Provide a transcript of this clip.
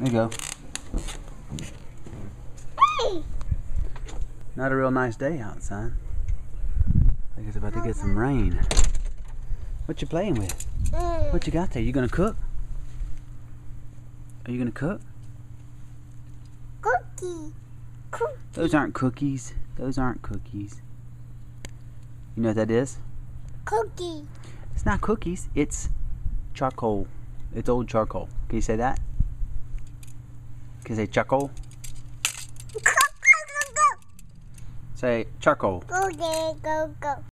There you go. Hey. Not a real nice day outside. I think it's about to get some rain. What you playing with? What you got there? You gonna cook? Are you gonna cook? Cookie. Cookie. Those aren't cookies. Those aren't cookies. You know what that is? Cookie. It's not cookies. It's charcoal. It's old charcoal. Can you say that? Can you say charcoal? Go, go, go, Say charcoal. go. Go go, go.